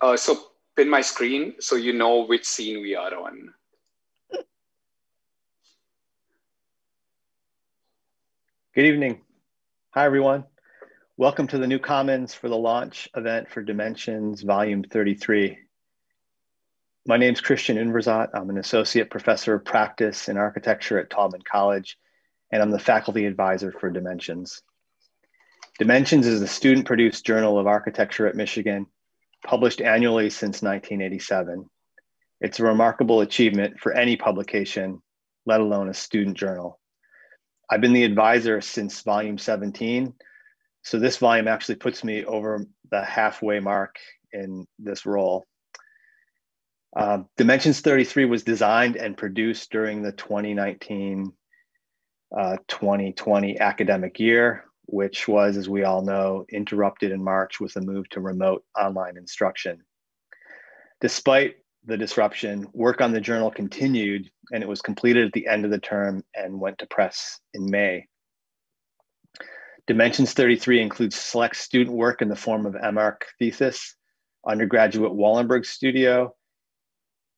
Uh, so pin my screen so you know which scene we are on. Good evening. Hi, everyone. Welcome to the New Commons for the launch event for Dimensions Volume 33. My name is Christian Unverzagt. I'm an associate professor of practice in architecture at Taubman College, and I'm the faculty advisor for Dimensions. Dimensions is a student produced journal of architecture at Michigan, published annually since 1987. It's a remarkable achievement for any publication, let alone a student journal. I've been the advisor since volume 17. So this volume actually puts me over the halfway mark in this role. Uh, Dimensions 33 was designed and produced during the 2019 uh, 2020 academic year, which was, as we all know, interrupted in March with a move to remote online instruction. Despite the disruption, work on the journal continued and it was completed at the end of the term and went to press in May. Dimensions 33 includes select student work in the form of MArch thesis, undergraduate Wallenberg Studio,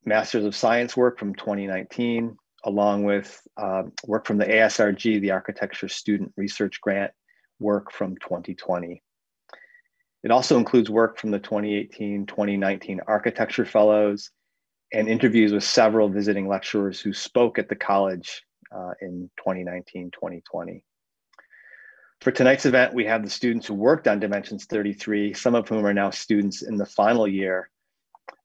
Masters of Science work from 2019, along with uh, work from the ASRG, the Architecture Student Research Grant work from 2020. It also includes work from the 2018-2019 Architecture Fellows and interviews with several visiting lecturers who spoke at the college uh, in 2019-2020. For tonight's event, we have the students who worked on Dimensions 33, some of whom are now students in the final year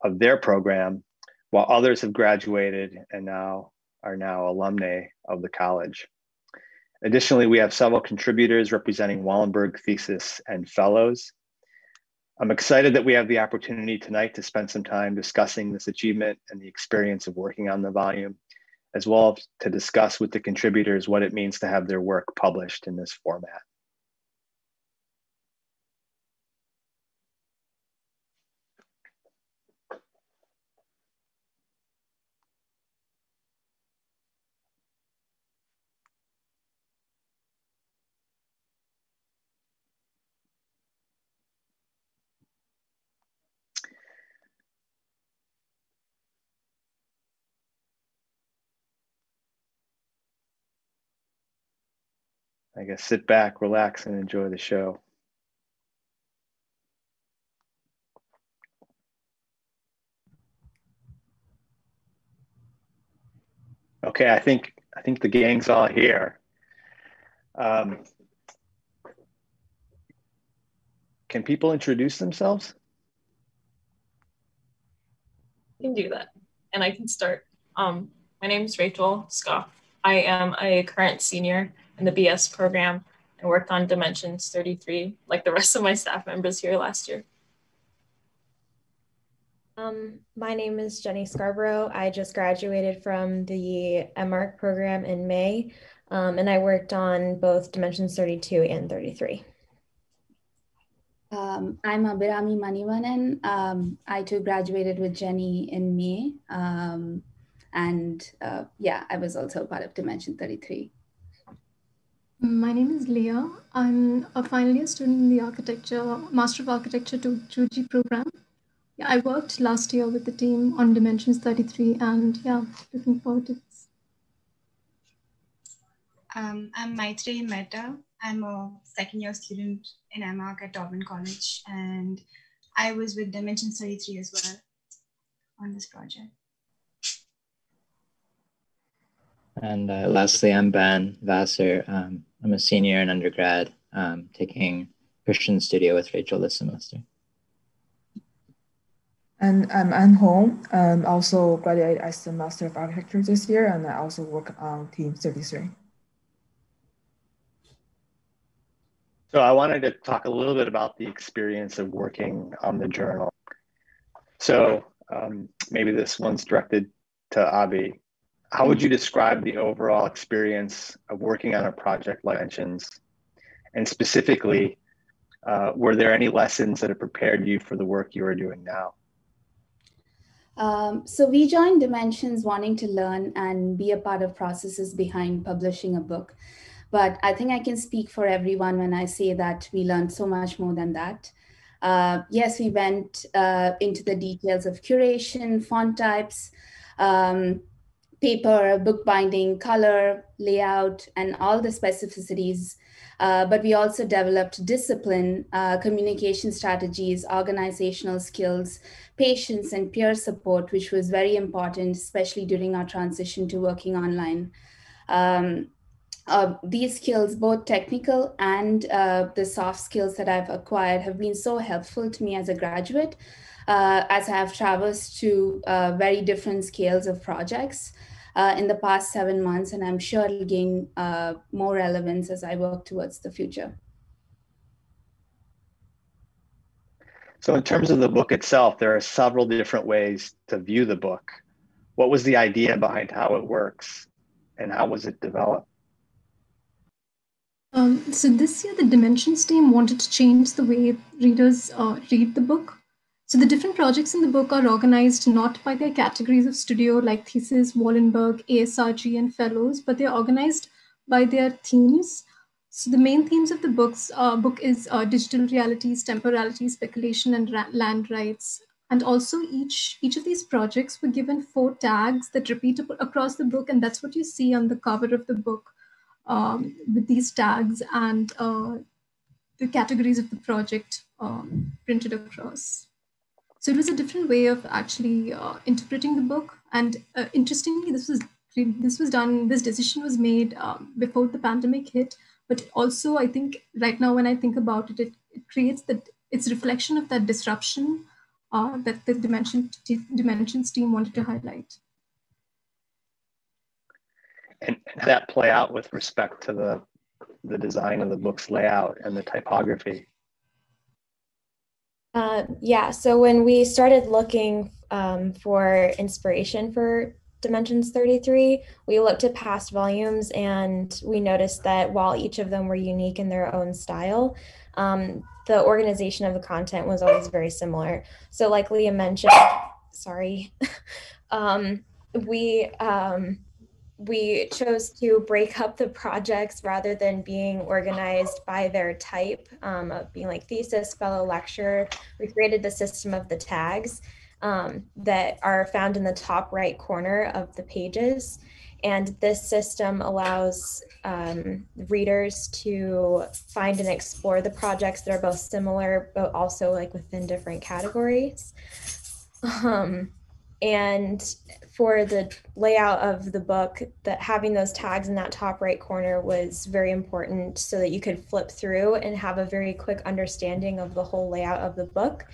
of their program, while others have graduated and now are now alumni of the college. Additionally, we have several contributors representing Wallenberg thesis and fellows. I'm excited that we have the opportunity tonight to spend some time discussing this achievement and the experience of working on the volume, as well as to discuss with the contributors what it means to have their work published in this format. I guess sit back, relax, and enjoy the show. Okay, I think I think the gang's all here. Um, can people introduce themselves? I can do that, and I can start. Um, my name is Rachel Scoff. I am a current senior in the BS program and worked on Dimensions 33, like the rest of my staff members here last year. Um, my name is Jenny Scarborough. I just graduated from the MArch program in May, um, and I worked on both Dimensions 32 and 33. Um, I'm Abhirami Manivanan. Um, I too graduated with Jenny in May. Um, and uh, yeah, I was also part of Dimension 33. My name is Leah. I'm a final year student in the architecture, Master of Architecture 2G program. Yeah, I worked last year with the team on Dimensions 33 and yeah, looking forward to this. Um, I'm Maitri Mehta. I'm a second year student in MArch at Taubman College and I was with Dimensions 33 as well on this project. And uh, lastly, I'm Ben Vassar. Um, I'm a senior in undergrad, um, taking Christian Studio with Rachel this semester. And I'm Anne Hong, um, also graduated as a Master of Architecture this year, and I also work on Team 33. So I wanted to talk a little bit about the experience of working on the journal. So um, maybe this one's directed to Abhi how would you describe the overall experience of working on a project like Dimensions? And specifically, uh, were there any lessons that have prepared you for the work you are doing now? Um, so we joined Dimensions wanting to learn and be a part of processes behind publishing a book. But I think I can speak for everyone when I say that we learned so much more than that. Uh, yes, we went uh, into the details of curation, font types, um, paper, bookbinding, color, layout, and all the specificities. Uh, but we also developed discipline, uh, communication strategies, organizational skills, patience, and peer support, which was very important, especially during our transition to working online. Um, uh, these skills, both technical and uh, the soft skills that I've acquired, have been so helpful to me as a graduate, uh, as I have traversed to uh, very different scales of projects uh, in the past seven months, and I'm sure it'll gain uh, more relevance as I work towards the future. So, in terms of the book itself, there are several different ways to view the book. What was the idea behind how it works, and how was it developed? Um, so this year, the Dimensions team wanted to change the way readers uh, read the book. So the different projects in the book are organized not by their categories of studio like thesis, Wallenberg, ASRG, and fellows, but they're organized by their themes. So the main themes of the books uh, book is uh, digital realities, temporality, speculation, and land rights. And also each each of these projects were given four tags that repeat across the book, and that's what you see on the cover of the book um, with these tags and uh, the categories of the project um, printed across. So it was a different way of actually uh, interpreting the book. And uh, interestingly, this was this was done. This decision was made um, before the pandemic hit. But also, I think right now, when I think about it, it, it creates that it's reflection of that disruption uh, that the dimension dimensions team wanted to highlight and, that play out with respect to the the design of the book's layout and the typography? Uh, yeah, so when we started looking um, for inspiration for Dimensions 33, we looked at past volumes and we noticed that while each of them were unique in their own style, um, the organization of the content was always very similar. So, like Leah mentioned, sorry, um, we um, we chose to break up the projects rather than being organized by their type um, of being like thesis, fellow lecture. We created the system of the tags um, that are found in the top right corner of the pages. And this system allows um, readers to find and explore the projects that are both similar, but also like within different categories. Um, and for the layout of the book that having those tags in that top right corner was very important so that you could flip through and have a very quick understanding of the whole layout of the book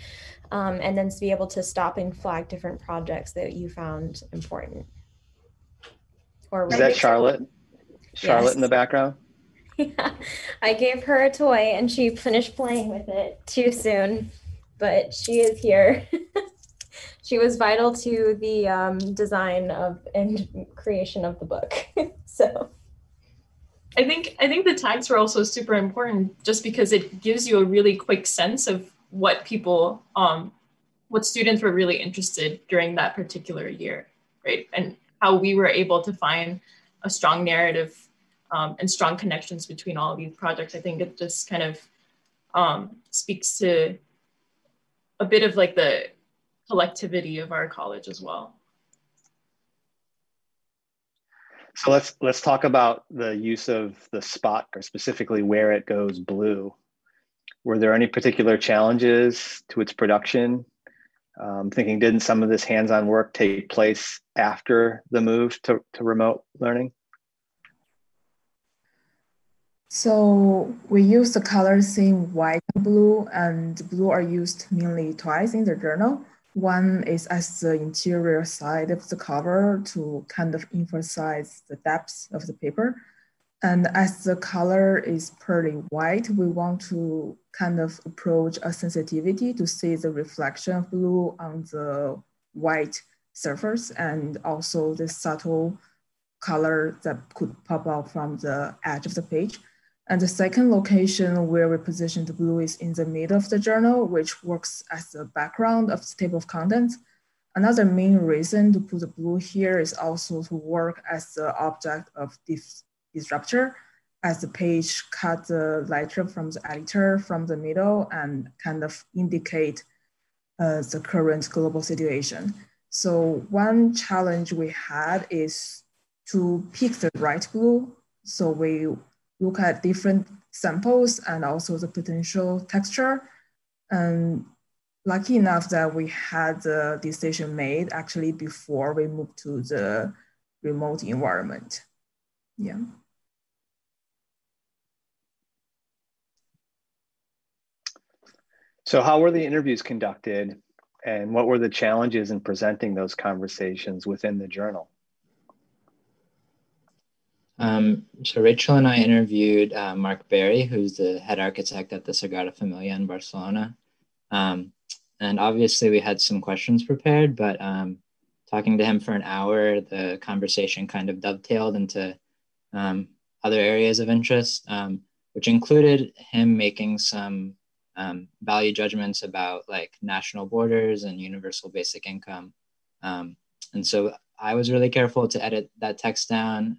um, and then to be able to stop and flag different projects that you found important. Or is that charlotte? Charlotte yes. in the background? Yeah i gave her a toy and she finished playing with it too soon but she is here she was vital to the um, design of and creation of the book. so I think I think the tags were also super important just because it gives you a really quick sense of what people um, what students were really interested during that particular year, right? And how we were able to find a strong narrative um, and strong connections between all of these projects. I think it just kind of um, speaks to a bit of like the collectivity of our college as well. So let's let's talk about the use of the spot or specifically where it goes blue. Were there any particular challenges to its production? Um, thinking, didn't some of this hands-on work take place after the move to, to remote learning? So we use the colors in white and blue, and blue are used mainly twice in the journal. One is as the interior side of the cover to kind of emphasize the depth of the paper. And as the color is pearly white, we want to kind of approach a sensitivity to see the reflection of blue on the white surface and also the subtle color that could pop out from the edge of the page. And the second location where we position the blue is in the middle of the journal, which works as the background of the table of contents. Another main reason to put the blue here is also to work as the object of this disruptor. as the page cut the letter from the editor from the middle and kind of indicate uh, the current global situation. So one challenge we had is to pick the right glue. So we look at different samples and also the potential texture. And lucky enough that we had the decision made actually before we moved to the remote environment. Yeah. So how were the interviews conducted and what were the challenges in presenting those conversations within the journal? Um, so Rachel and I interviewed uh, Mark Burry, who's the head architect at the Sagrada Familia in Barcelona. Um, and obviously we had some questions prepared, but um, talking to him for an hour, the conversation kind of dovetailed into um, other areas of interest, um, which included him making some um, value judgments about like national borders and universal basic income. And so I was really careful to edit that text down.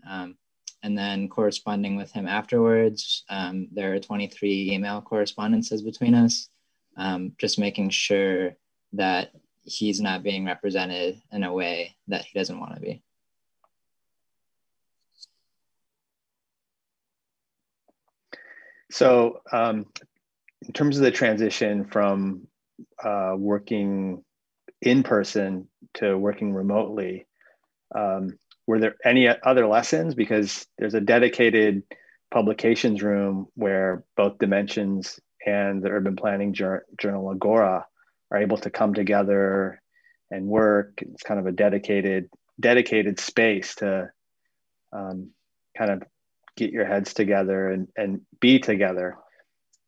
And then corresponding with him afterwards, um, there are 23 email correspondences between us, um, just making sure that he's not being represented in a way that he doesn't want to be. So um, in terms of the transition from uh, working in person to working remotely, um, were there any other lessons? Because there's a dedicated publications room where both Dimensions and the Urban Planning Journal Agora are able to come together and work. It's kind of a dedicated dedicated space to um, kind of get your heads together and, and be together.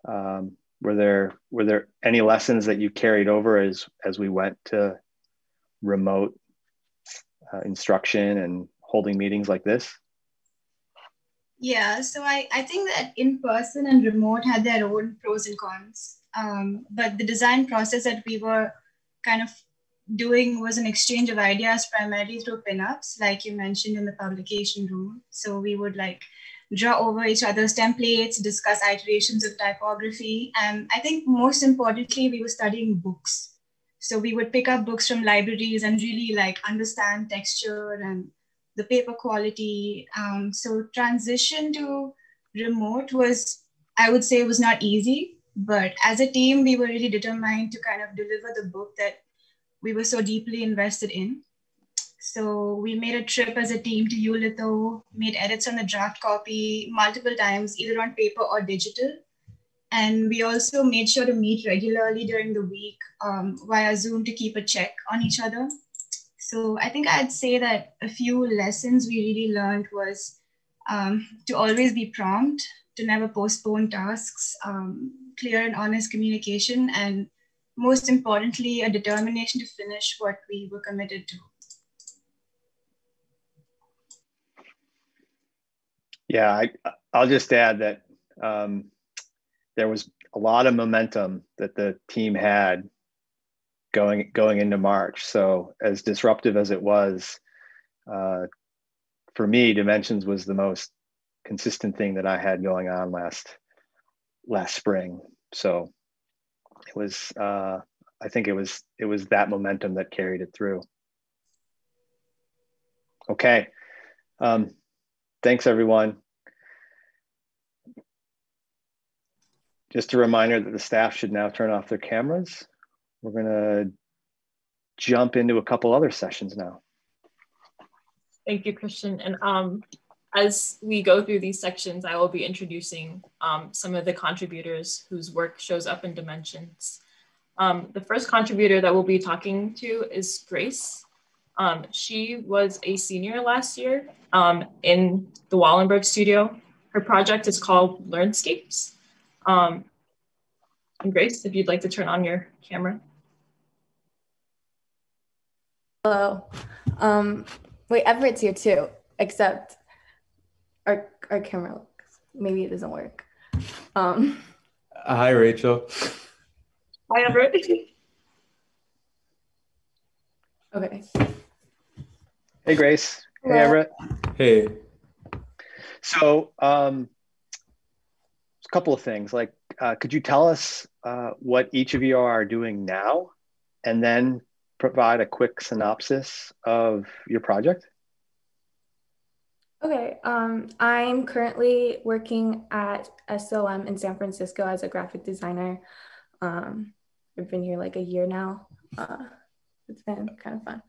Um, were there were there any lessons that you carried over as as we went to remote uh, instruction and holding meetings like this yeah so i i think that in person and remote had their own pros and cons um, but the design process that we were kind of doing was an exchange of ideas primarily through pinups like you mentioned in the publication room so we would like draw over each other's templates, discuss iterations of typography. And I think most importantly, we were studying books. So we would pick up books from libraries and really like understand texture and the paper quality. Um, so transition to remote was, I would say, was not easy. But as a team, we were really determined to kind of deliver the book that we were so deeply invested in. So we made a trip as a team to Ulitho, made edits on the draft copy multiple times, either on paper or digital. And we also made sure to meet regularly during the week um, via Zoom to keep a check on each other. So I think I'd say that a few lessons we really learned was um, to always be prompt, to never postpone tasks, um, clear and honest communication, and most importantly, a determination to finish what we were committed to. Yeah, I, I'll just add that um, there was a lot of momentum that the team had going going into March. So as disruptive as it was, uh, for me, Dimensions was the most consistent thing that I had going on last last spring. So it was. Uh, I think it was it was that momentum that carried it through. Okay. Um, Thanks, everyone. Just a reminder that the staff should now turn off their cameras. We're going to jump into a couple other sessions now. Thank you, Christian. And um, as we go through these sections, I will be introducing um, some of the contributors whose work shows up in Dimensions. Um, the first contributor that we'll be talking to is Grace. Um, she was a senior last year um, in the Wallenberg studio. Her project is called Learnscapes. Um, and Grace, if you'd like to turn on your camera. Hello. Um, wait, Everett's here too, except our, our camera, looks, maybe it doesn't work. Um, Hi, Rachel. Hi, Everett. okay. Hey, Grace. Hey, Everett. Hey. So, um, a couple of things. Like, uh, could you tell us uh, what each of you are doing now, and then provide a quick synopsis of your project? Okay, um, I'm currently working at SOM in San Francisco as a graphic designer. Um, I've been here like a year now. Uh, it's been kind of fun.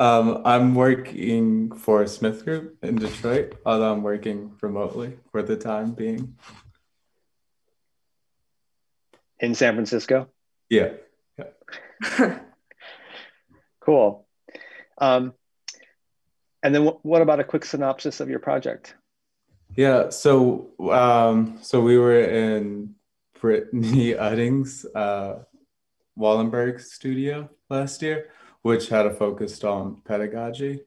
Um, I'm working for Smith Group in Detroit, although I'm working remotely for the time being. In San Francisco? Yeah. yeah. cool. Um, and then what about a quick synopsis of your project? Yeah, so um, so we were in Brittany Utting's uh, Wallenberg studio last year, which had a focus on pedagogy.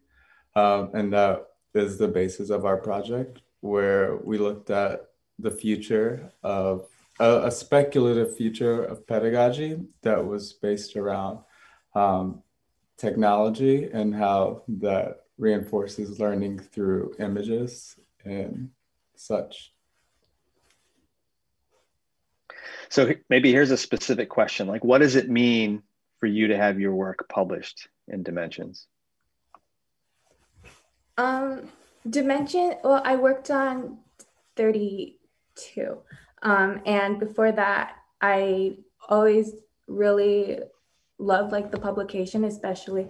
Um, and that is the basis of our project, where we looked at the future of a, a speculative future of pedagogy that was based around um, technology and how that reinforces learning through images and such. So maybe here's a specific question like, what does it mean for you to have your work published in Dimensions? Um, Dimension, well, I worked on 32. Um, and before that, I always really loved like the publication, especially,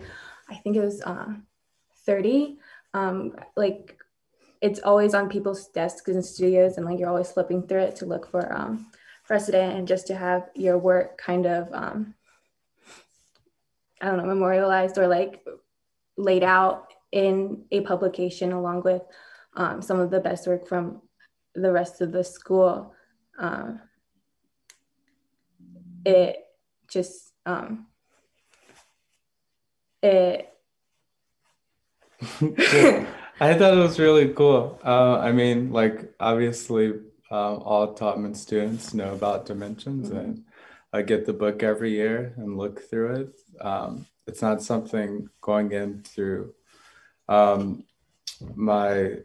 I think it was um, 30. Um, like it's always on people's desks and studios and like you're always flipping through it to look for um, precedent and just to have your work kind of um, I don't know memorialized or like laid out in a publication along with um, some of the best work from the rest of the school. Um, it just um, it I thought it was really cool. Uh, I mean, like obviously, um, all Taubman students know about dimensions, mm-hmm. and I get the book every year and look through it. Um, it's not something going in through um, my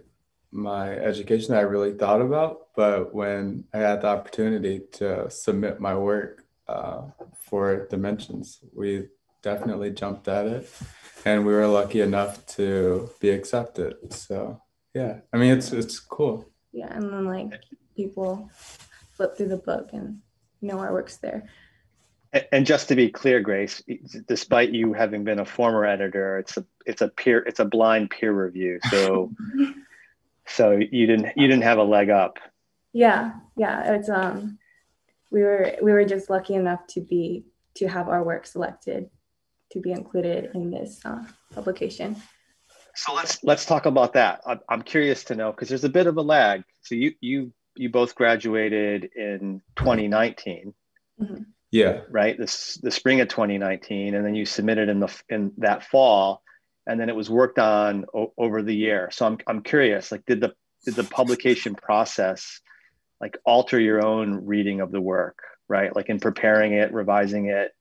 my education that I really thought about, but when I had the opportunity to submit my work uh, for dimensions, we definitely jumped at it and we were lucky enough to be accepted. So yeah, I mean it's it's cool. Yeah, and then like people flip through the book and know our work's there. And just to be clear, Grace, despite you having been a former editor, it's a it's a peer it's a blind peer review. So so you didn't you didn't have a leg up. Yeah, yeah. It's um we were we were just lucky enough to be to have our work selected to be included in this uh, publication. So let's let's talk about that. I'm curious to know because there's a bit of a lag. So you you you both graduated in 2019. Mm-hmm. Yeah. Right. This the spring of 2019, and then you submitted in the in that fall, and then it was worked on o- over the year. So I'm I'm curious. Like, did the did the publication process like alter your own reading of the work? Right. Like in preparing it, revising it,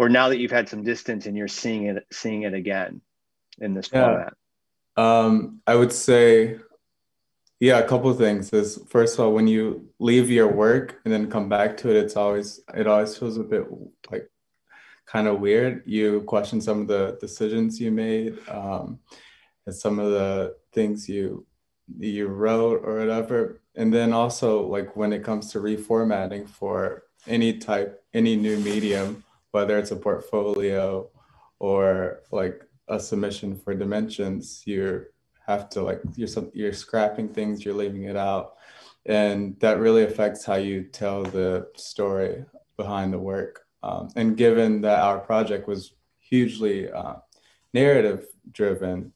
or now that you've had some distance and you're seeing it seeing it again in this yeah. format um, i would say yeah a couple of things is first of all when you leave your work and then come back to it it's always it always feels a bit like kind of weird. You question some of the decisions you made um, and some of the things you you wrote or whatever. And then also like when it comes to reformatting for any type any new medium whether it's a portfolio or like a submission for dimensions, you have to like you're you're scrapping things, you're leaving it out, and that really affects how you tell the story behind the work. Um, and given that our project was hugely uh, narrative driven,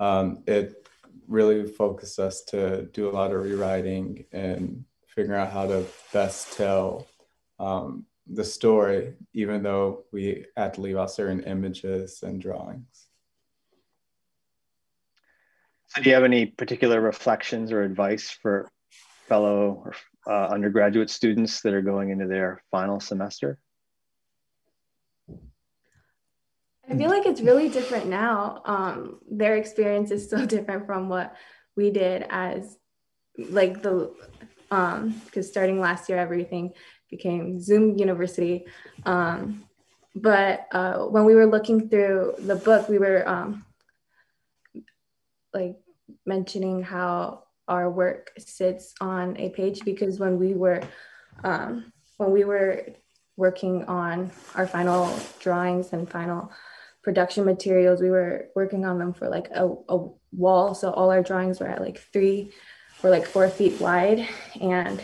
um, it really focused us to do a lot of rewriting and figuring out how to best tell um, the story, even though we had to leave out certain images and drawings. So, do you have any particular reflections or advice for fellow uh, undergraduate students that are going into their final semester? I feel like it's really different now. Um, their experience is so different from what we did as like the because um, starting last year, everything became Zoom University. Um, but uh, when we were looking through the book, we were um, like mentioning how our work sits on a page because when we were um, when we were working on our final drawings and final production materials, we were working on them for like a, a wall. So all our drawings were at like three, were like four feet wide, and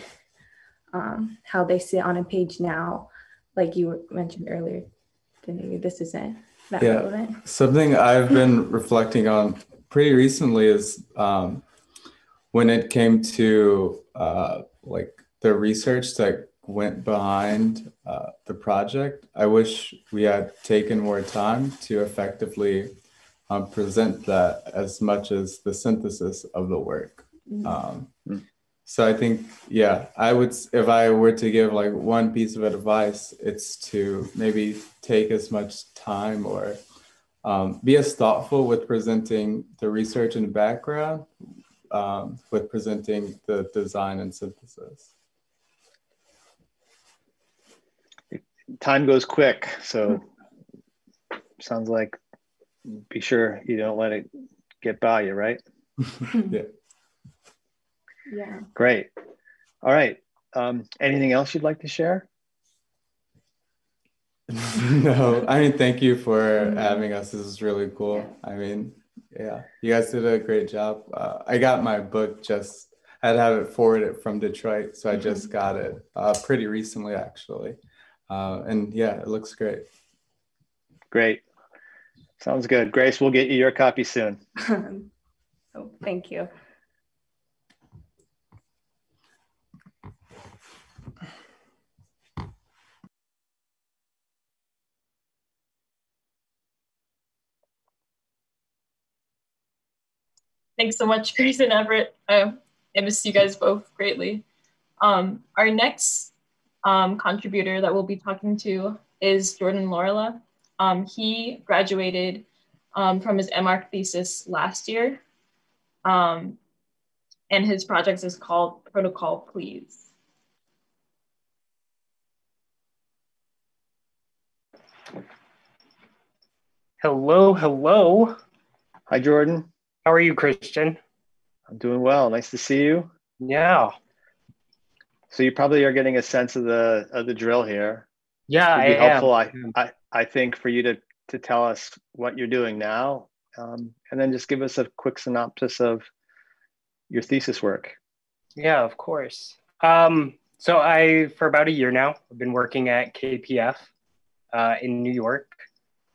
um, how they sit on a page now, like you mentioned earlier, maybe this isn't that yeah. relevant. Something I've been reflecting on pretty recently is um, when it came to uh, like the research that went behind uh, the project. I wish we had taken more time to effectively um, present that as much as the synthesis of the work. Mm-hmm. Um, mm. so I think, yeah, I would, if I were to give like one piece of advice, it's to maybe take as much time or um, be as thoughtful with presenting the research and background um, with presenting the design and synthesis. Time goes quick. So sounds like be sure you don't let it get by you, right? yeah. Yeah. Great. All right. Um, anything else you'd like to share? no, I mean, thank you for having us. This is really cool. Yeah. I mean, yeah, you guys did a great job. Uh, I got my book just, I had to have it forwarded from Detroit. So I just mm-hmm. got it uh, pretty recently, actually. Uh, and yeah, it looks great. Great. Sounds good. Grace, we'll get you your copy soon. oh, thank you. Thanks so much, Grace and Everett. I, I miss you guys both greatly. Um, our next um, contributor that we'll be talking to is Jordan Laurila. Um, he graduated um, from his MArch thesis last year, um, and his project is called Protocol Please. Hello, hello. Hi, Jordan. How are you, Christian? I'm doing well. Nice to see you. Yeah. So you probably are getting a sense of the of the drill here. Yeah, It'd be I helpful. Am. I, I I think for you to to tell us what you're doing now, um, and then just give us a quick synopsis of your thesis work. Yeah, of course. Um, so I, for about a year now, I've been working at KPF uh, in New York.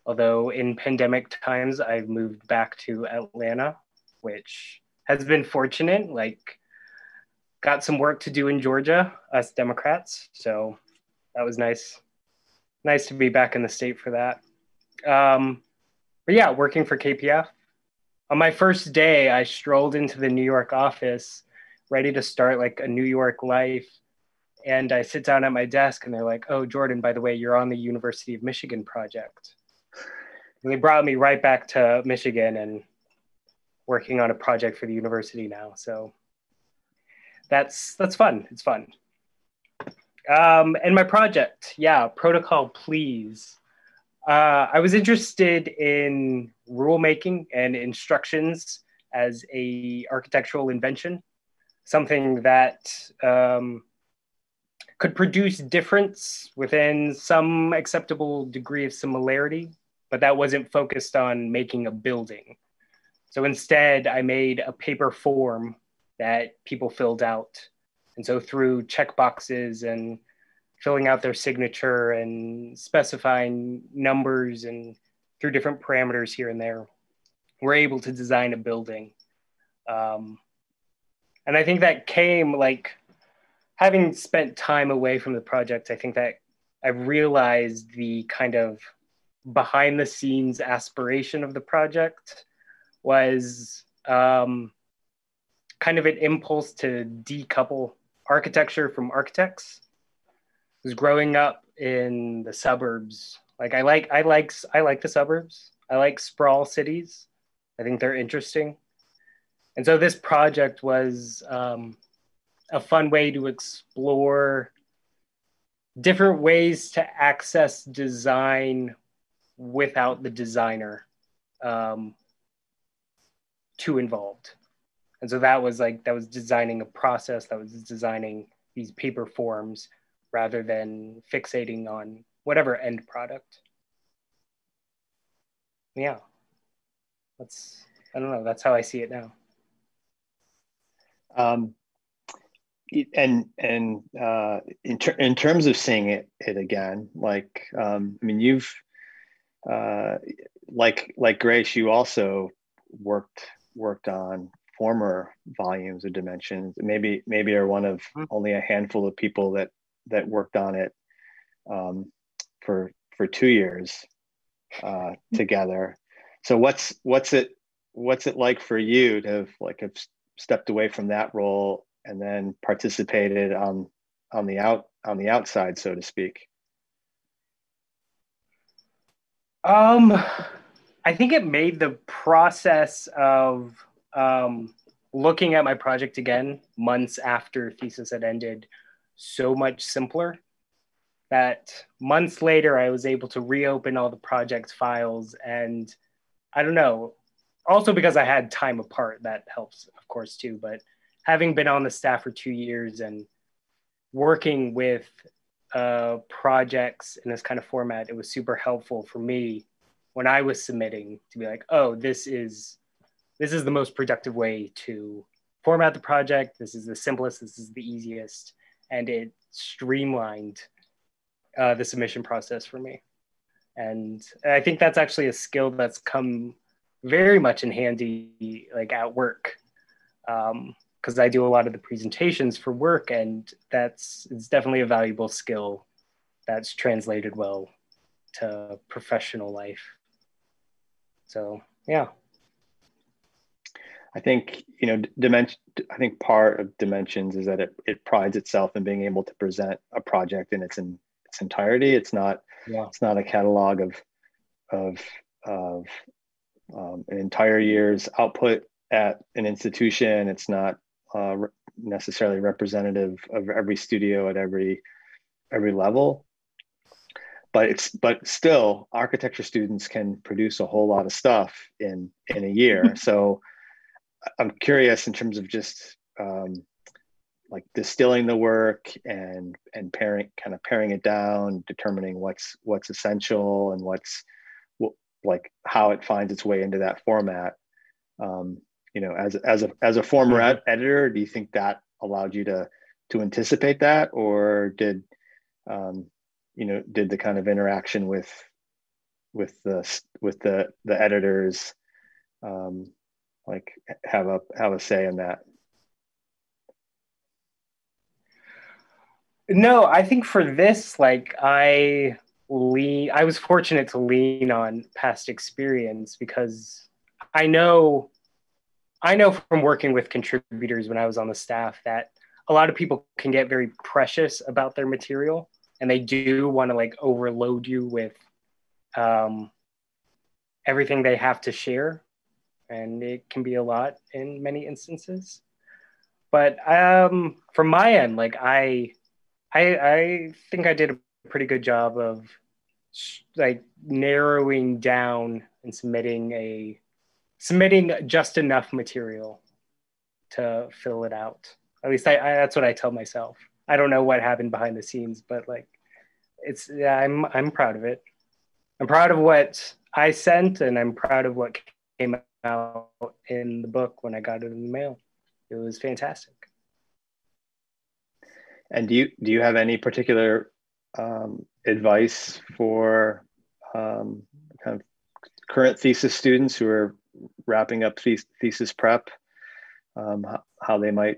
Although in pandemic times, I've moved back to Atlanta, which has been fortunate. Like got some work to do in Georgia, us Democrats. So that was nice. Nice to be back in the state for that. Um, but yeah, working for KPF. On my first day, I strolled into the New York office, ready to start like a New York life. And I sit down at my desk and they're like, oh, Jordan, by the way, you're on the University of Michigan project. And they brought me right back to Michigan and working on a project for the university now. So that's that's fun. It's fun. Um, and my project, yeah, protocol, please. Uh, I was interested in rulemaking and instructions as a architectural invention, something that um, could produce difference within some acceptable degree of similarity, but that wasn't focused on making a building. So instead, I made a paper form that people filled out. And so through check boxes and filling out their signature and specifying numbers and through different parameters here and there, we're able to design a building. Um, and I think that came like having spent time away from the project, I think that I realized the kind of behind the scenes aspiration of the project was um, kind of an impulse to decouple architecture from architects. Was growing up in the suburbs. Like I like I like I like the suburbs. I like sprawl cities. I think they're interesting. And so this project was um, a fun way to explore different ways to access design without the designer um, too involved. And so that was like, that was designing a process, that was designing these paper forms rather than fixating on whatever end product. Yeah, that's, I don't know, that's how I see it now. Um, and and uh, in ter- in terms of seeing it it again, like um, I mean, you've uh, like like Grace, you also worked worked on former volumes of Dimensions. Maybe maybe are one of mm-hmm. only a handful of people that that worked on it um, for for two years uh, mm-hmm. together. So what's what's it what's it like for you to have like have stepped away from that role and then participated on on the out on the outside, so to speak? Um, I think it made the process of um, looking at my project again months after thesis had ended so much simpler that months later I was able to reopen all the project files and I don't know also because I had time apart that helps of course too but having been on the staff for two years and working with uh, projects in this kind of format, it was super helpful for me when I was submitting to be like, oh, this is this is the most productive way to format the project. This is the simplest. This is the easiest, and it streamlined uh, the submission process for me. And I think that's actually a skill that's come very much in handy, like at work. Um, because I do a lot of the presentations for work, and that's it's definitely a valuable skill that's translated well to professional life. So yeah. I think you know dimension. I think part of dimensions is that it, it prides itself in being able to present a project in its in its entirety. It's not yeah. it's not a catalog of of of um, an entire year's output at an institution. It's not uh, necessarily representative of every studio at every every level but it's but still architecture students can produce a whole lot of stuff in in a year so i'm curious in terms of just um, like distilling the work and and pairing kind of paring it down determining what's what's essential and what's like how it finds its way into that format um, you know as as a as a former mm-hmm. ed- editor do you think that allowed you to to anticipate that or did um, you know did the kind of interaction with with the with the the editors um, like have a have a say in that no i think for this like i lean i was fortunate to lean on past experience because i know I know from working with contributors when I was on the staff that a lot of people can get very precious about their material and they do want to like overload you with um, everything they have to share. And it can be a lot in many instances. But um, from my end, like I, I, I think I did a pretty good job of like narrowing down and submitting a submitting just enough material to fill it out. At least I, I, that's what I tell myself. I don't know what happened behind the scenes, but like it's yeah, I'm I'm proud of it. I'm proud of what I sent and I'm proud of what came out in the book when I got it in the mail. It was fantastic. And do you do you have any particular um, advice for um, kind of current thesis students who are wrapping up thesis prep, um, how they might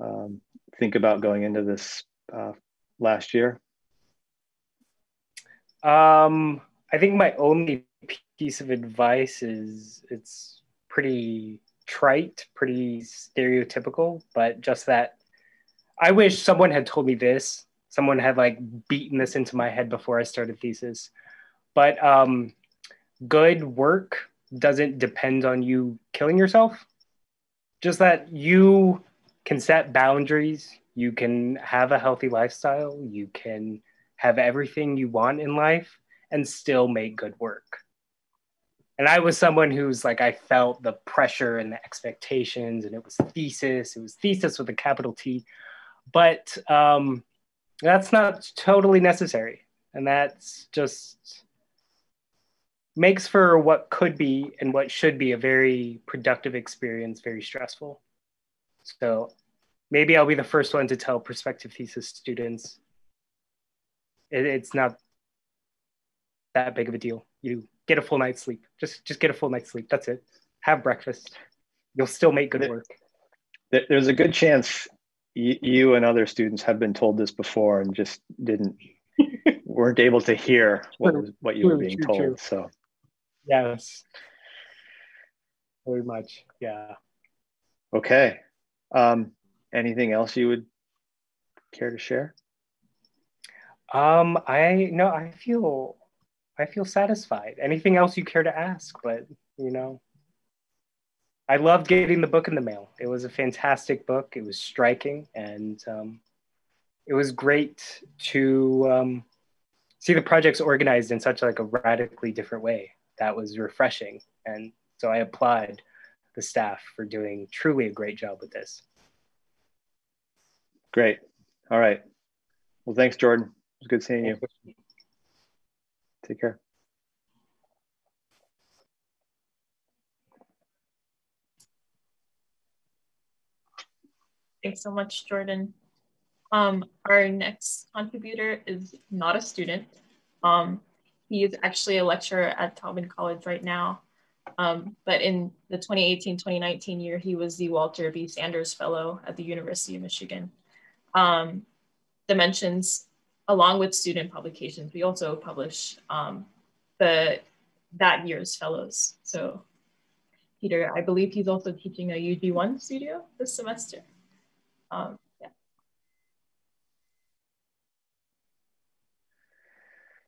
um, think about going into this uh, last year? Um, I think my only piece of advice is it's pretty trite, pretty stereotypical, but just that I wish someone had told me this. Someone had like beaten this into my head before I started thesis. But um, good work doesn't depend on you killing yourself. Just that you can set boundaries, you can have a healthy lifestyle, you can have everything you want in life and still make good work. And I was someone who's like, I felt the pressure and the expectations, and it was thesis, it was thesis with a capital T. But um, that's not totally necessary. And that's just makes for what could be and what should be a very productive experience, very stressful. So maybe I'll be the first one to tell prospective thesis students it, it's not that big of a deal. You get a full night's sleep. Just just get a full night's sleep. That's it. Have breakfast. You'll still make good work. There's a good chance you and other students have been told this before and just didn't weren't able to hear what was, what you were being true, told. True. So yes, very much. Yeah. Okay. Um, anything else you would care to share? Um, I no, I feel I feel satisfied. Anything else you care to ask? But you know, I loved getting the book in the mail. It was a fantastic book. It was striking, and um, it was great to um, see the projects organized in such like a radically different way. That was refreshing, and so I applaud the staff for doing truly a great job with this. Great. All right. Well, thanks, Jordan. It was good seeing you. Take care. Thanks so much, Jordan. Um, our next contributor is not a student. Um, he is actually a lecturer at Taubman College right now. Um, but in the 2018-2019 year, he was the Walter B. Sanders Fellow at the University of Michigan. Um, Dimensions along with student publications, we also publish um, the that year's fellows. So Peter, I believe he's also teaching a UG1 studio this semester. Um, yeah.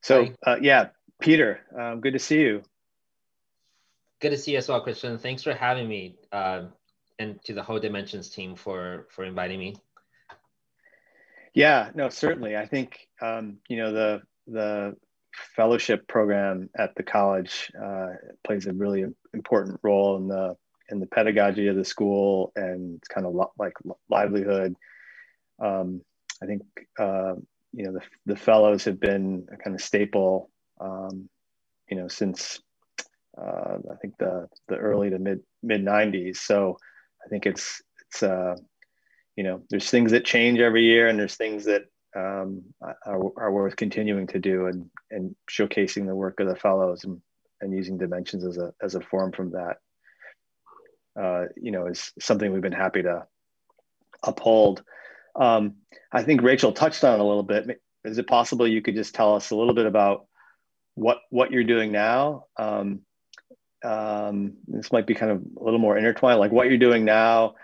So uh, yeah, Peter, um, good to see you. Good to see you as well, Christian. Thanks for having me, uh, and to the whole Dimensions team for for inviting me. Yeah, no, certainly. I think um, you know the the fellowship program at the college uh, plays a really important role in the in the pedagogy of the school and it's kind of lo- like livelihood. Um, I think uh, you know the the fellows have been a kind of staple, um, you know, since uh, I think the the early to mid mid '90s. So I think it's it's uh, you know, there's things that change every year, and there's things that um, are, are, worth continuing to do, and and showcasing the work of the fellows and, and using dimensions as a as a form from that. Uh, you know, is something we've been happy to uphold. Um, I think Rachel touched on it a little bit. Is it possible you could just tell us a little bit about what what you're doing now? Um, um, this might be kind of a little more intertwined, like what you're doing now,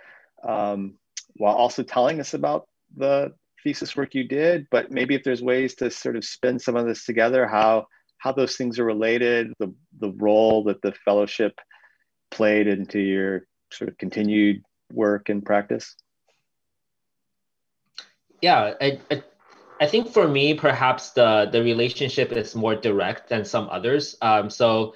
um, while also telling us about the thesis work you did but maybe if there's ways to sort of spin some of this together how how those things are related the the role that the fellowship played into your sort of continued work and practice? Yeah I, I, I think for me perhaps the the relationship is more direct than some others. Um, so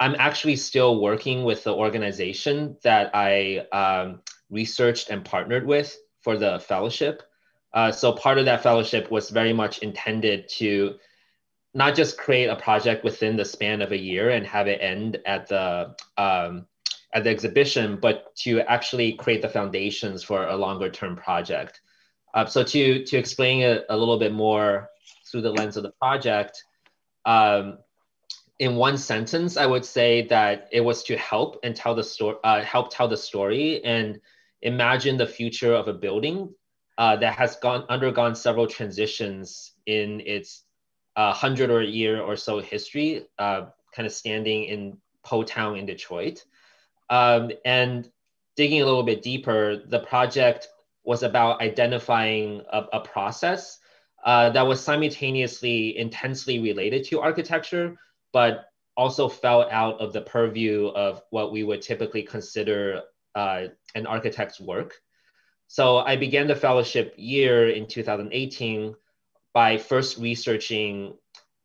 i'm actually still working with the organization that i um, researched and partnered with for the fellowship. Uh, so part of that fellowship was very much intended to not just create a project within the span of a year and have it end at the um, at the exhibition, but to actually create the foundations for a longer term project. Uh, so to to explain it a little bit more through the lens of the project, um, in one sentence, I would say that it was to help and tell the story, uh, help tell the story and imagine the future of a building uh, that has gone undergone several transitions in its uh, hundred or year or so history, uh, kind of standing in Poletown in Detroit. Um, and digging a little bit deeper, the project was about identifying a, a process uh, that was simultaneously intensely related to architecture, but also fell out of the purview of what we would typically consider uh, an architect's work. So I began the fellowship year in 2018 by first researching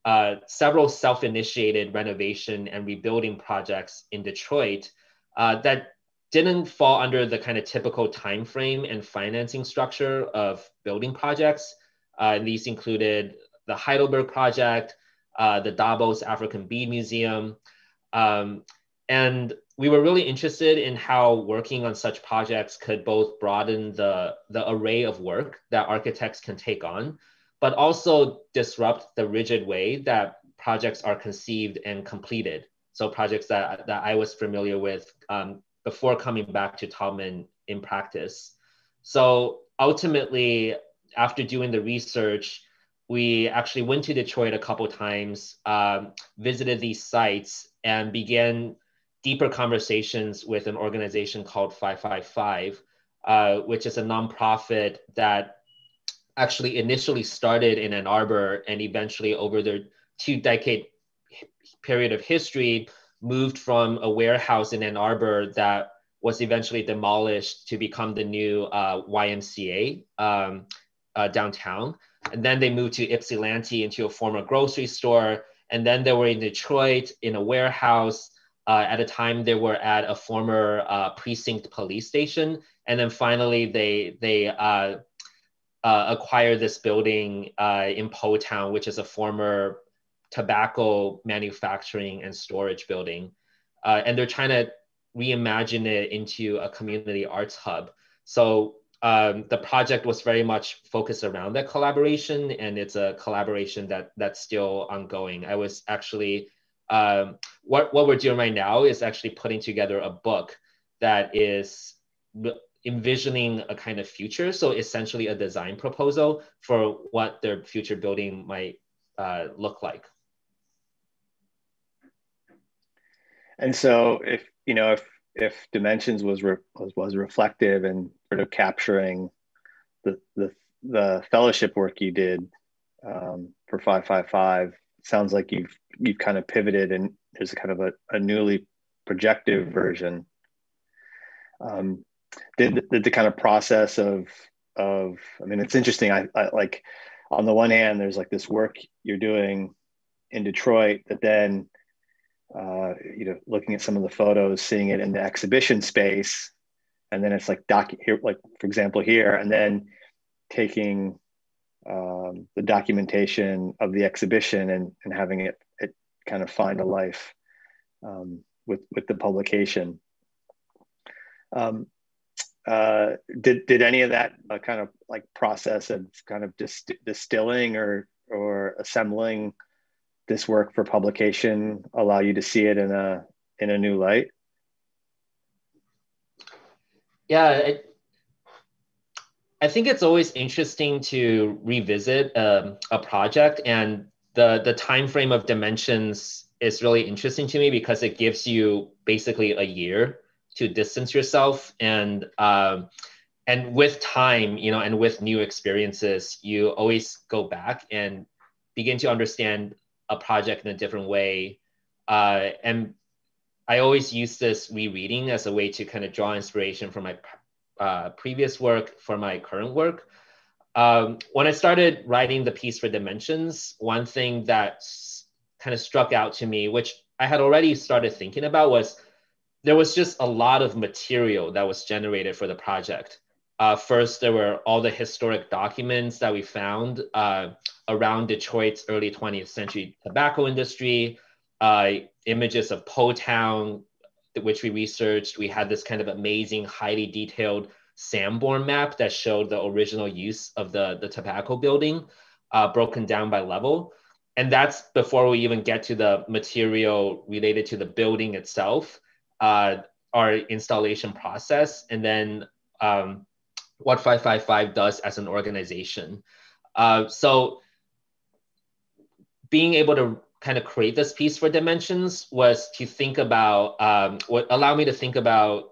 uh, several self-initiated renovation and rebuilding projects in Detroit uh, that didn't fall under the kind of typical time frame and financing structure of building projects. Uh, these included the Heidelberg Project, uh, the Dabls African Bead Museum, um, and we were really interested in how working on such projects could both broaden the, the array of work that architects can take on, but also disrupt the rigid way that projects are conceived and completed. So projects that, that I was familiar with um, before coming back to Taubman in practice. So ultimately, after doing the research, we actually went to Detroit a couple times, um, visited these sites, and began deeper conversations with an organization called 555, uh, which is a nonprofit that actually initially started in Ann Arbor and eventually over their two decade period of history moved from a warehouse in Ann Arbor that was eventually demolished to become the new uh, YMCA um, uh, downtown. And then they moved to Ypsilanti into a former grocery store. And then they were in Detroit in a warehouse. Uh, at a time, they were at a former uh, precinct police station. And then finally, they, they uh, uh, acquired this building in Poletown, which is a former tobacco manufacturing and storage building. Uh, and they're trying to reimagine it into a community arts hub. So um, the project was very much focused around that collaboration, and it's a collaboration that that's still ongoing. I was actually um, what what we're doing right now is actually putting together a book that is envisioning a kind of future. So essentially, a design proposal for what their future building might uh, look like. And so if, you know, if, if dimensions was, re, was, reflective and sort of capturing the, the, the fellowship work you did um, for 555, sounds like you've, you've kind of pivoted and there's a kind of a, a newly projective version. Um, did, the kind of process of, of, I mean, it's interesting. I, I like, on the one hand, there's like this work you're doing in Detroit that then uh, you know, looking at some of the photos, seeing it in the exhibition space, and then it's like doc here, like for example here, and then taking um, the documentation of the exhibition and, and having it, it kind of find a life um, with with the publication. Um, uh, did did any of that uh, kind of like process of kind of dist- distilling or or assembling this work for publication allow you to see it in a in a new light? Yeah, it, I think it's always interesting to revisit um, a project, and the the time frame of dimensions is really interesting to me because it gives you basically a year to distance yourself and um, and with time you know and with new experiences you always go back and begin to understand a project in a different way. Uh, and I always use this rereading as a way to kind of draw inspiration from my uh, previous work for my current work. Um, when I started writing the piece for Dimensions, one thing that kind of struck out to me, which I had already started thinking about, was there was just a lot of material that was generated for the project. Uh, first, there were all the historic documents that we found uh, around Detroit's early 20th century tobacco industry, uh, images of Poletown, which we researched. We had this kind of amazing, highly detailed Sanborn map that showed the original use of the, the tobacco building uh, broken down by level. And that's before we even get to the material related to the building itself, uh, our installation process, and then um, what 555 does as an organization. Uh, so being able to kind of create this piece for dimensions was to think about um, what allowed me to think about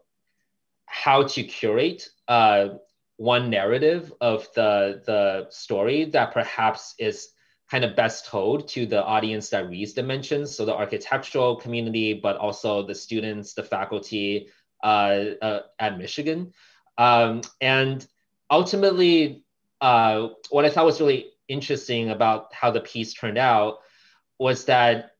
how to curate uh, one narrative of the the story that perhaps is kind of best told to the audience that reads dimensions. So the architectural community but also the students the faculty uh, uh, at michigan. Um, and ultimately, uh, what I thought was really interesting about how the piece turned out was that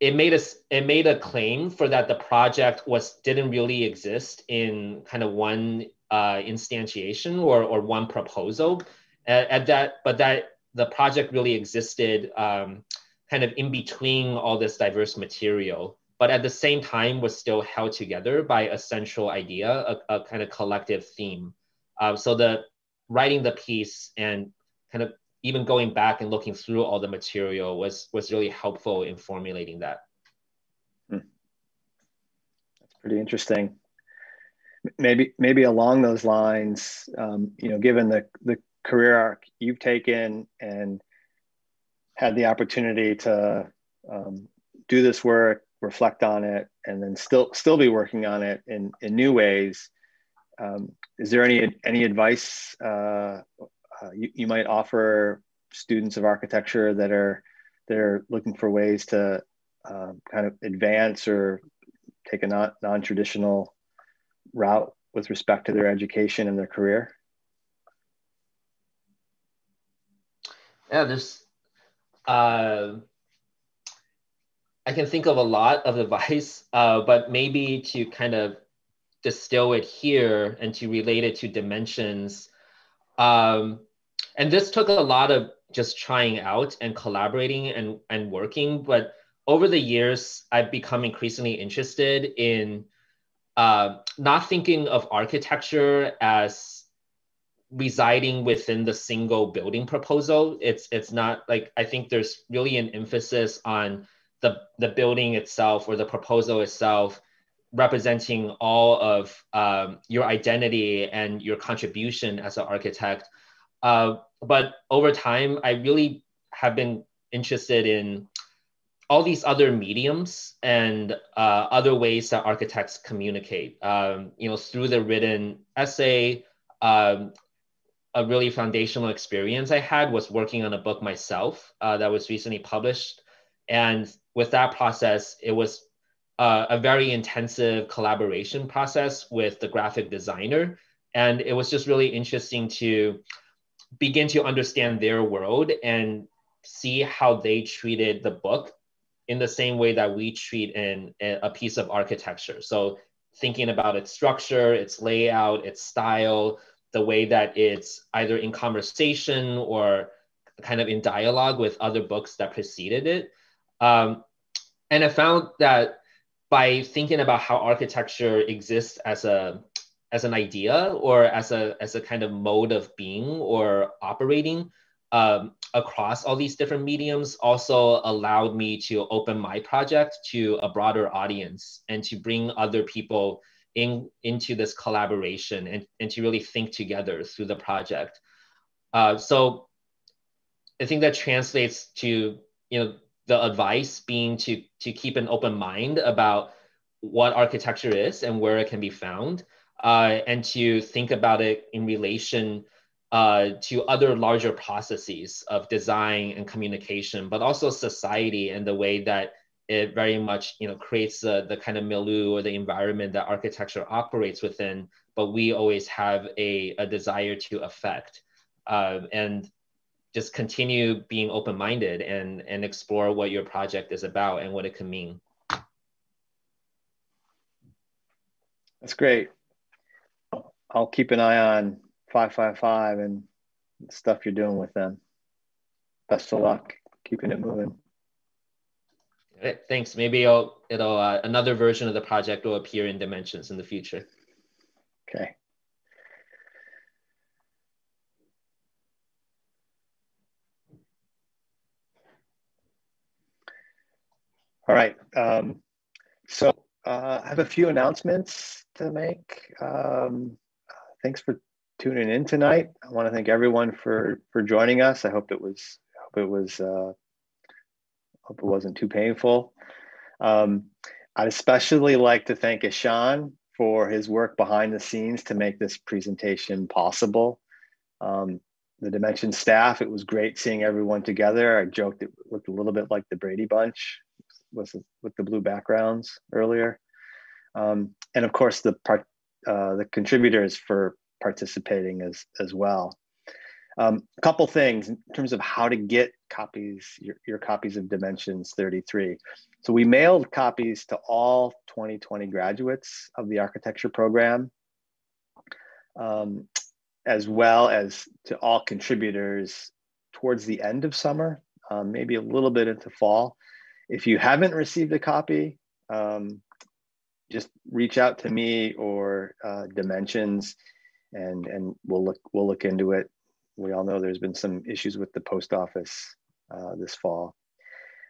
it made us it made a claim for that the project was didn't really exist in kind of one uh, instantiation or or one proposal at, at, that but that the project really existed um, kind of in between all this diverse material but at the same time was still held together by a central idea a, a kind of collective theme. Uh, so the writing the piece and kind of even going back and looking through all the material was was really helpful in formulating that. Hmm. That's pretty interesting. Maybe maybe along those lines, um, you know, given the the career arc you've taken and had the opportunity to um, do this work, reflect on it, and then still still be working on it in in new ways. Um, is there any any advice uh, uh, you, you might offer students of architecture that are that are looking for ways to uh, kind of advance or take a non, non-traditional route with respect to their education and their career? Yeah, there's, uh, I can think of a lot of advice, uh, but maybe to kind of distill it here and to relate it to dimensions. Um, and this took a lot of just trying out and collaborating and, and working. But over the years, I've become increasingly interested in uh, not thinking of architecture as residing within the single building proposal. It's it's not like I think there's really an emphasis on the the building itself or the proposal itself representing all of um, your identity and your contribution as an architect uh, but over time, I really have been interested in all these other mediums and uh, other ways that architects communicate. Um, you know, through the written essay, um, a really foundational experience I had was working on a book myself uh, that was recently published. And with that process, it was uh, a very intensive collaboration process with the graphic designer. And it was just really interesting to begin to understand their world and see how they treated the book in the same way that we treat in a piece of architecture. So thinking about its structure, its layout, its style, the way that it's either in conversation or kind of in dialogue with other books that preceded it. Um, and I found that by thinking about how architecture exists as a as an idea or as a as a kind of mode of being or operating um, across all these different mediums also allowed me to open my project to a broader audience and to bring other people in into this collaboration and, and to really think together through the project. Uh, so i think that translates to you know the advice being to to keep an open mind about what architecture is and where it can be found uh, and to think about it in relation uh, to other larger processes of design and communication, but also society and the way that it very much you know creates the, the kind of milieu or the environment that architecture operates within, but we always have a, a desire to affect. Uh, and just continue being open-minded and, and explore what your project is about and what it can mean. That's great. I'll keep an eye on 555 and stuff you're doing with them. Best of luck keeping it moving. Thanks. Maybe it'll, it'll uh, another version of the project will appear in Dimensions in the future. Okay. All right. Um, so uh, I have a few announcements to make. Um, thanks for tuning in tonight. I want to thank everyone for for joining us. I hope it was hope it was uh, hope it wasn't too painful. Um, I'd especially like to thank Ishan for his work behind the scenes to make this presentation possible. Um, the Dimension staff, it was great seeing everyone together. I joked it looked a little bit like the Brady Bunch with, with the blue backgrounds earlier. Um, and of course, the part, uh, the contributors for participating as, as well. Um, a couple things in terms of how to get copies, your, your copies of Dimensions 33. So we mailed copies to all 2020 graduates of the architecture program, um, as well as to all contributors towards the end of summer, um, maybe a little bit into fall. If you haven't received a copy, um, just reach out to me or uh, Dimensions, and and we'll look we'll look into it. We all know there's been some issues with the post office uh, this fall.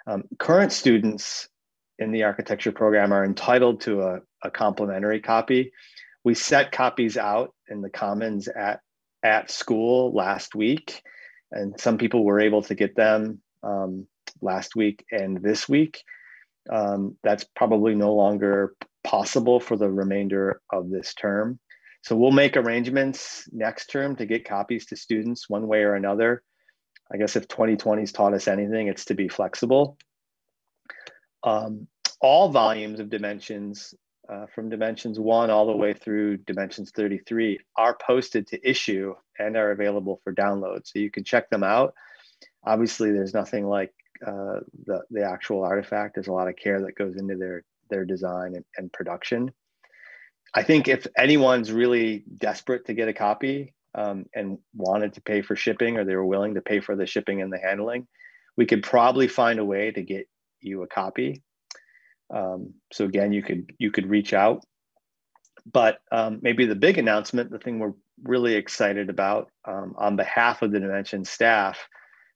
Um, current students in the architecture program are entitled to a, a complimentary copy. We set copies out in the commons at at school last week, and some people were able to get them um, last week and this week. Um, that's probably no longer possible for the remainder of this term. So we'll make arrangements next term to get copies to students one way or another. I guess if 2020's taught us anything, it's to be flexible. Um, all volumes of dimensions uh, from dimensions one all the way through dimensions 33 are posted to Issuu and are available for download. So you can check them out. Obviously, there's nothing like uh, the, the actual artifact. There's a lot of care that goes into their, their design and, and production. I think if anyone's really desperate to get a copy um, and wanted to pay for shipping or they were willing to pay for the shipping and the handling, we could probably find a way to get you a copy. Um, so again, you could you could reach out. But um, maybe the big announcement, the thing we're really excited about um, on behalf of the Dimension staff,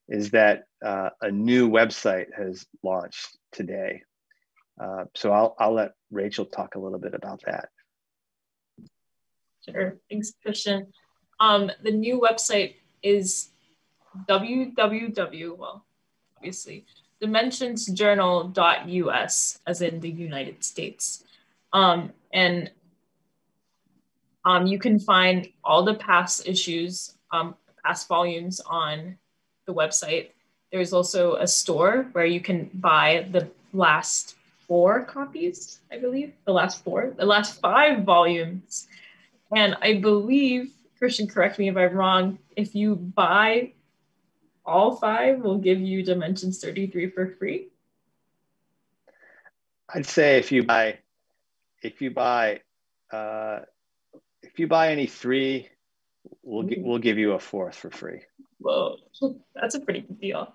is that uh, a new website has launched today. Uh, so I'll, I'll let Rachel talk a little bit about that. Sure, thanks, Christian. Um, the new website is www, well, obviously, dimensionsjournal.us, as in the United States. Um, and um, you can find all the past issues, um, past volumes on the website. There's also a store where you can buy the last four copies, I believe, the last four, the last five volumes. And I believe, Christian, correct me if I'm wrong, if you buy all five, we'll give you Dimensions 33 for free. I'd say if you buy, if you buy, uh, if you buy any three, we'll, we'll give you a fourth for free. Whoa, that's a pretty good deal.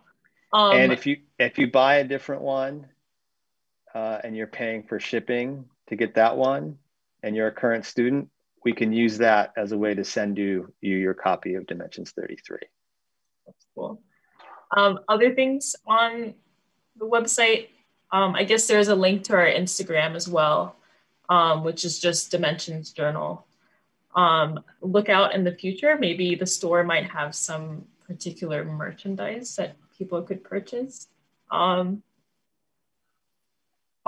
Um, and if you if you buy a different one, uh, and you're paying for shipping to get that one, and you're a current student, we can use that as a way to send you you your copy of Dimensions 33. That's cool. Um, other things on the website, um, I guess there's a link to our Instagram as well, um, which is just Dimensions Journal. Um, look out in the future. Maybe the store might have some particular merchandise that people could purchase. Um,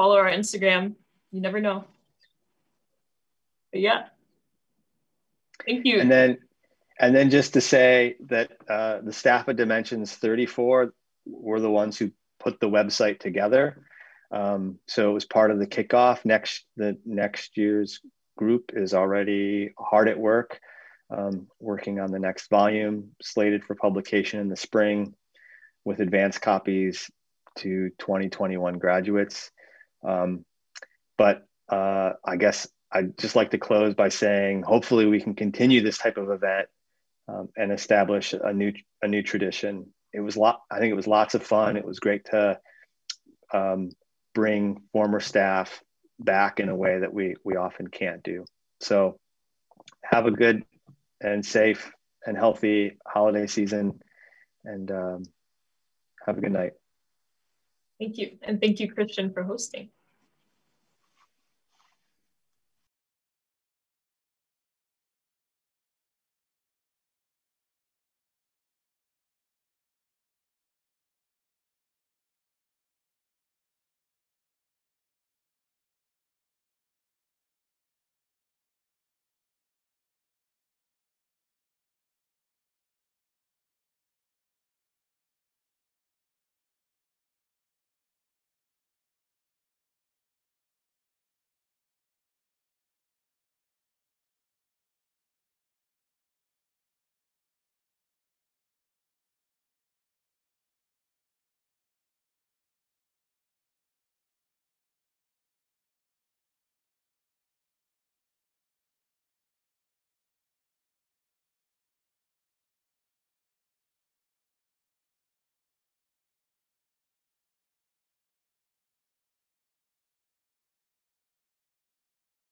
follow our Instagram. You never know. But yeah. Thank you. And then and then just to say that uh, the staff of Dimensions 34 were the ones who put the website together. Um, so it was part of the kickoff. Next, the next year's group is already hard at work um, working on the next volume, slated for publication in the spring with advanced copies to 2021 graduates. Um, but uh, I guess I'd just like to close by saying hopefully we can continue this type of event um, and establish a new a new tradition. It was lot. I think it was lots of fun. It was great to um, bring former staff back in a way that we we often can't do. So have a good and safe and healthy holiday season and um, have a good night. Thank you. And thank you, Christian, for hosting.